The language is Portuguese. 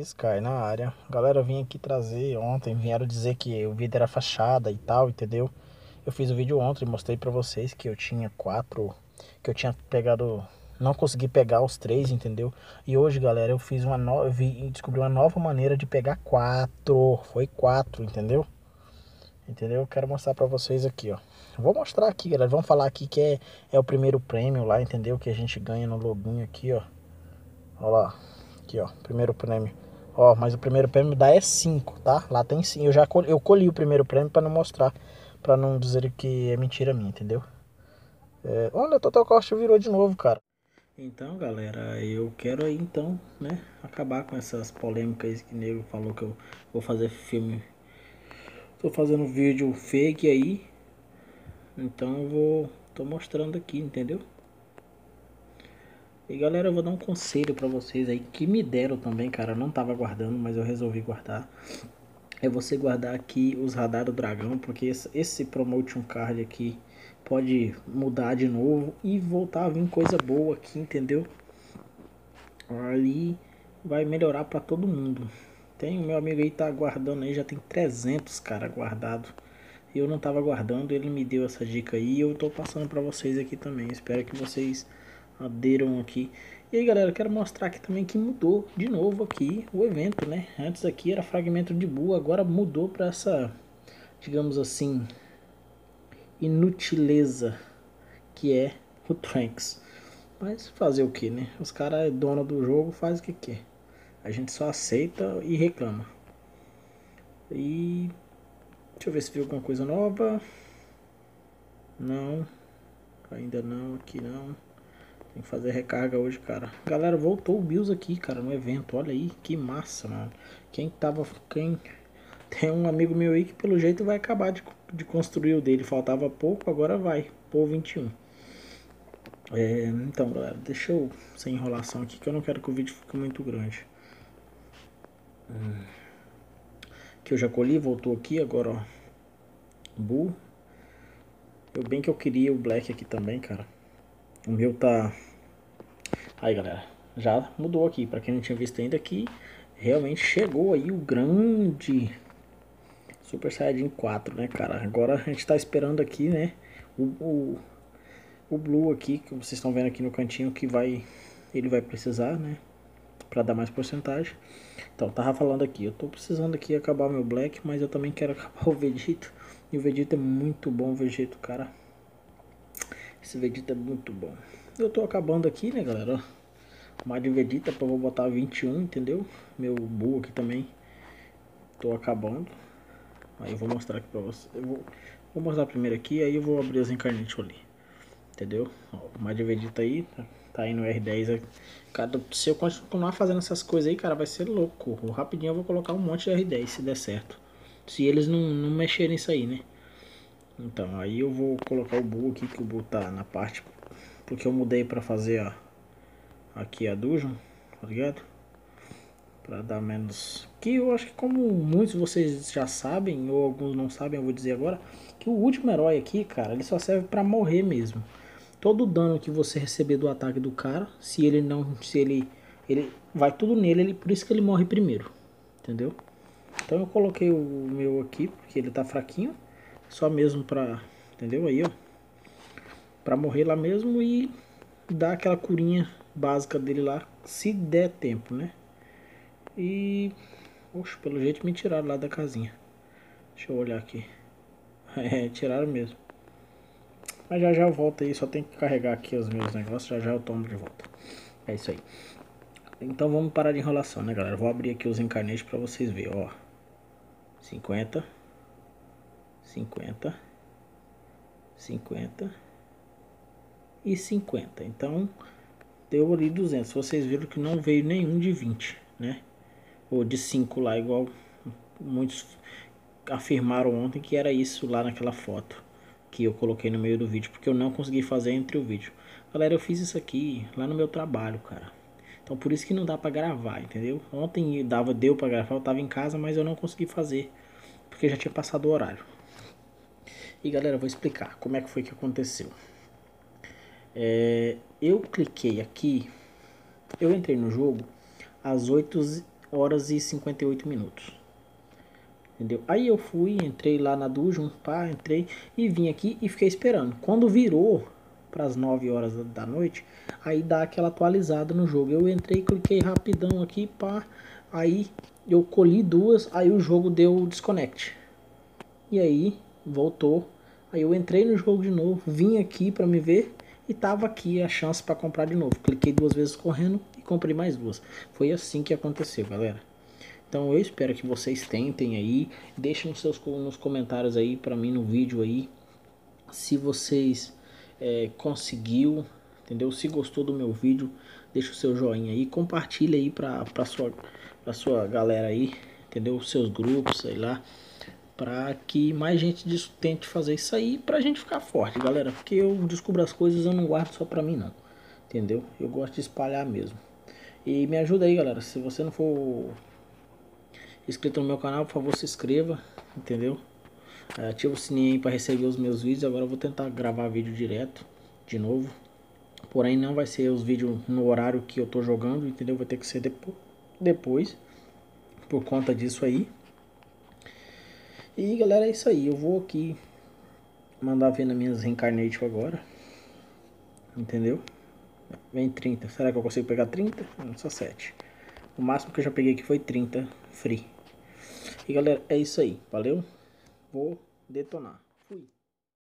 Sky na área. Galera, vim aqui trazer ontem, vieram dizer que o vídeo era fachada e tal, entendeu? Eu fiz o vídeo ontem, mostrei pra vocês que eu tinha quatro, que eu tinha pegado, não consegui pegar os três, entendeu? E hoje, galera, eu fiz uma nova, descobri uma nova maneira de pegar quatro, foi quatro, entendeu? Entendeu? Eu quero mostrar pra vocês aqui, ó. Vou mostrar aqui, galera, vamos falar aqui que é, é o primeiro prêmio lá, entendeu? Que a gente ganha no login aqui, ó. Olha lá. Aqui, ó, primeiro prêmio. Ó, mas o primeiro prêmio dá é 5, tá? Lá tem 5. Eu já colhi, eu colhi o primeiro prêmio para não mostrar, para não dizer que é mentira minha, entendeu? É, olha, Total Costa virou de novo, cara. Então, galera, eu quero aí, então, né, acabar com essas polêmicas que o nego falou que eu vou fazer filme. Tô fazendo vídeo fake aí. Então eu vou, tô mostrando aqui, entendeu? E galera, eu vou dar um conselho pra vocês aí que me deram também, cara. Eu não tava guardando, mas eu resolvi guardar. É você guardar aqui os radar do dragão, porque esse, esse promotion card aqui pode mudar de novo e voltar a vir coisa boa aqui, entendeu? Ali vai melhorar pra todo mundo. Tem o meu amigo aí tá guardando aí, já tem 300, cara, guardado. Eu não tava guardando, ele me deu essa dica aí e eu tô passando pra vocês aqui também. Espero que vocês aderam aqui. E aí galera, quero mostrar aqui também que mudou de novo aqui o evento, né? Antes aqui era fragmento de Buu, agora mudou para essa, digamos assim, inutileza que é o Trunks. Mas fazer o que, né? Os caras é dono do jogo, faz o que quer. A gente só aceita e reclama. E deixa eu ver se viu alguma coisa nova. Não. Ainda não, aqui não. Tem que fazer recarga hoje, cara. Galera, voltou o Bills aqui, cara, no evento. Olha aí, que massa, mano. Quem tava... Quem... Tem um amigo meu aí que pelo jeito vai acabar de, de construir o dele. Faltava pouco, agora vai. Pô 21. É, então, galera, deixa eu... Sem enrolação aqui, que eu não quero que o vídeo fique muito grande. Que eu já colhi, voltou aqui, agora, ó. Bull. Eu bem que eu queria o Black aqui também, cara. O meu tá Aí galera, já mudou aqui, para quem não tinha visto ainda aqui, realmente chegou aí o grande Super Saiyajin 4, né cara? Agora a gente tá esperando aqui, né, o, o, o Blue aqui, que vocês estão vendo aqui no cantinho, que vai, ele vai precisar, né, para dar mais porcentagem. Então, tava falando aqui, eu tô precisando aqui acabar meu Black, mas eu também quero acabar o Vegeta. E o Vegeta é muito bom, o Vegeta, cara. Esse Vegeta é muito bom. Eu tô acabando aqui, né, galera? De Vegeta, eu vou botar 21, entendeu? Meu Bull aqui também. Tô acabando. Aí eu vou mostrar aqui pra vocês. Eu vou, vou mostrar primeiro aqui, aí eu vou abrir as encarnetes ali. Entendeu? Ó, mais de Vegeta aí, tá, tá no R10. Cara, se eu continuar fazendo essas coisas aí, cara, vai ser louco. Rapidinho eu vou colocar um monte de R10 se der certo. Se eles não, não mexerem nisso aí, né? Então, aí eu vou colocar o Bull aqui, que o Bull tá na parte porque eu mudei pra fazer a, aqui a dungeon, tá ligado? Pra dar menos... Que eu acho que como muitos de vocês já sabem, ou alguns não sabem, eu vou dizer agora, que o último herói aqui, cara, ele só serve pra morrer mesmo. Todo o dano que você receber do ataque do cara, se ele não... Se ele... Ele vai tudo nele, ele, por isso que ele morre primeiro. Entendeu? Então eu coloquei o meu aqui, porque ele tá fraquinho. Só mesmo pra... Entendeu? Aí, ó para morrer lá mesmo e dar aquela curinha básica dele lá, se der tempo, né? E, oxe, pelo jeito me tiraram lá da casinha. Deixa eu olhar aqui. É, tiraram mesmo. Mas já já eu volto aí, só tem que carregar aqui os meus negócios, já já eu tomo de volta. É isso aí. Então vamos parar de enrolação, né, galera? Vou abrir aqui os encarnetes para vocês verem, ó. 50 50 50 e 50. Então, deu ali 200. Vocês viram que não veio nenhum de 20, né? Ou de 5 lá, igual muitos afirmaram ontem que era isso lá naquela foto que eu coloquei no meio do vídeo, porque eu não consegui fazer entre o vídeo. Galera, eu fiz isso aqui lá no meu trabalho, cara. Então por isso que não dá pra gravar, entendeu? Ontem dava, deu pra gravar, eu tava em casa, mas eu não consegui fazer, porque já tinha passado o horário. E galera, eu vou explicar como é que foi que aconteceu. É, eu cliquei aqui, eu entrei no jogo às 8, horas e 58 minutos. Entendeu? Aí eu fui, entrei lá na Dungeon, pá, entrei e vim aqui e fiquei esperando. Quando virou para as 9 horas da noite, aí dá aquela atualizada no jogo. Eu entrei, cliquei rapidão aqui, pá, aí eu colhi duas, aí o jogo deu disconnect. E aí voltou. Aí eu entrei no jogo de novo, vim aqui para me ver e tava aqui a chance para comprar de novo. Cliquei duas vezes correndo e comprei mais duas. Foi assim que aconteceu, galera. Então eu espero que vocês tentem aí, deixem nos seus nos comentários aí para mim no vídeo aí se vocês é, conseguiu, entendeu? Se gostou do meu vídeo, deixa o seu joinha aí, compartilha aí para para sua para sua galera aí, entendeu? Os seus grupos, sei lá, para que mais gente tente fazer isso aí pra gente ficar forte, galera, porque eu descubro as coisas, eu não guardo só pra mim não. Entendeu? Eu gosto de espalhar mesmo. E me ajuda aí, galera. Se você não for inscrito no meu canal, por favor, se inscreva, entendeu? Ativa o sininho aí para receber os meus vídeos. Agora eu vou tentar gravar vídeo direto, de novo. Porém, não vai ser os vídeos no horário que eu tô jogando, entendeu? Vai ter que ser depo depois, por conta disso aí. E galera, é isso aí. Eu vou aqui mandar ver nas minhas reincarnation agora. Entendeu? Vem 30. Será que eu consigo pegar 30? Não, só 7. O máximo que eu já peguei aqui foi 30 free. E galera, é isso aí. Valeu? Vou detonar.